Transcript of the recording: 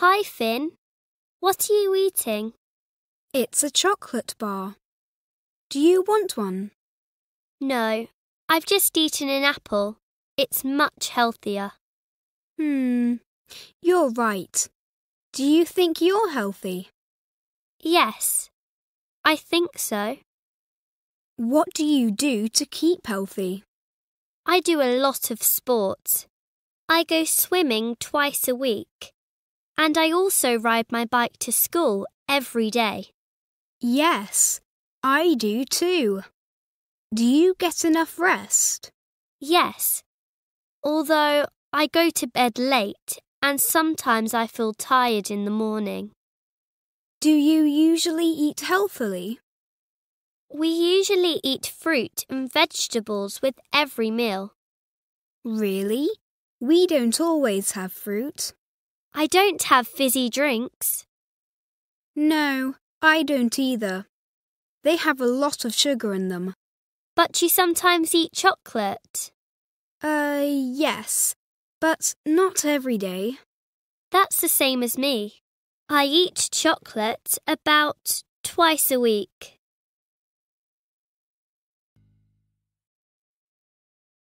Hi, Finn. What are you eating? It's a chocolate bar. Do you want one? No, I've just eaten an apple. It's much healthier. Hmm, you're right. Do you think you're healthy? Yes, I think so. What do you do to keep healthy? I do a lot of sports. I go swimming twice a week. And I also ride my bike to school every day. Yes, I do too. Do you get enough rest? Yes, although I go to bed late and sometimes I feel tired in the morning. Do you usually eat healthily? We usually eat fruit and vegetables with every meal. Really? We don't always have fruit. I don't have fizzy drinks. No, I don't either. They have a lot of sugar in them. But you sometimes eat chocolate. Uh, yes, but not every day. That's the same as me. I eat chocolate about twice a week.